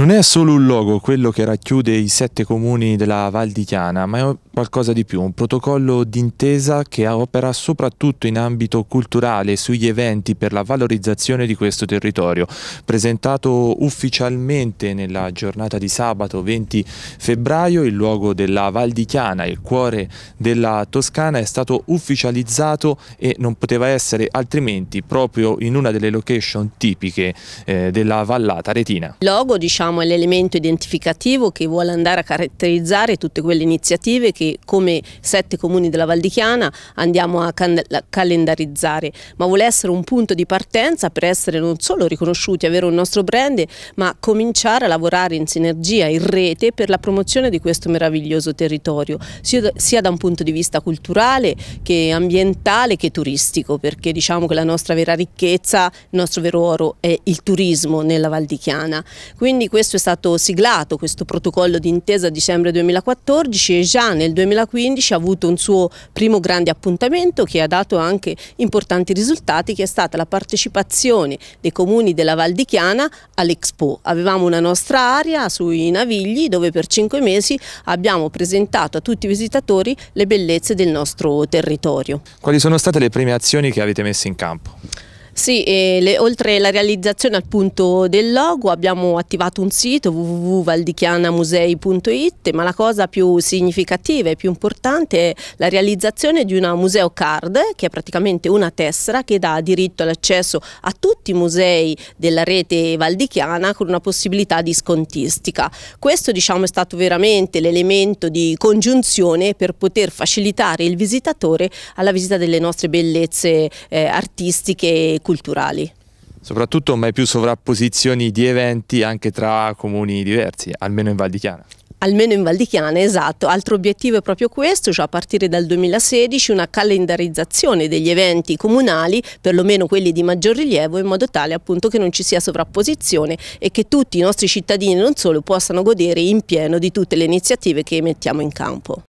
Non è solo un logo quello che racchiude i sette comuni della Val di Chiana, ma è qualcosa di più, un protocollo d'intesa che opera soprattutto in ambito culturale sugli eventi per la valorizzazione di questo territorio. Presentato ufficialmente nella giornata di sabato 20 febbraio, il luogo della Val di Chiana, il cuore della Toscana, è stato ufficializzato e non poteva essere altrimenti proprio in una delle location tipiche eh, della vallata retina. Logo diciamo, è l'elemento identificativo che vuole andare a caratterizzare tutte quelle iniziative che come sette comuni della Val di Chiana andiamo a calendarizzare, ma vuole essere un punto di partenza per essere non solo riconosciuti, avere un nostro brand, ma cominciare a lavorare in sinergia, in rete per la promozione di questo meraviglioso territorio, sia da un punto di vista culturale che ambientale che turistico, perché diciamo che la nostra vera ricchezza, il nostro vero oro è il turismo nella Val di Chiana. Quindi questo è stato siglato, questo protocollo d'intesa a dicembre 2014 e già nel 2015 ha avuto un suo primo grande appuntamento che ha dato anche importanti risultati che è stata la partecipazione dei comuni della Val di Chiana all'Expo. Avevamo una nostra area sui Navigli dove per cinque mesi abbiamo presentato a tutti i visitatori le bellezze del nostro territorio. Quali sono state le prime azioni che avete messo in campo? Sì, le, oltre alla realizzazione appunto del logo abbiamo attivato un sito www.valdichianamusei.it ma la cosa più significativa e più importante è la realizzazione di una museo card che è praticamente una tessera che dà diritto all'accesso a tutti i musei della rete valdichiana con una possibilità di scontistica. Questo diciamo è stato veramente l'elemento di congiunzione per poter facilitare il visitatore alla visita delle nostre bellezze eh, artistiche culturali. Soprattutto mai più sovrapposizioni di eventi anche tra comuni diversi, almeno in Val di Chiana almeno in Val di Chiana, esatto. Altro obiettivo è proprio questo, cioè a partire dal 2016 una calendarizzazione degli eventi comunali, perlomeno quelli di maggior rilievo, in modo tale appunto che non ci sia sovrapposizione e che tutti i nostri cittadini non solo possano godere in pieno di tutte le iniziative che mettiamo in campo.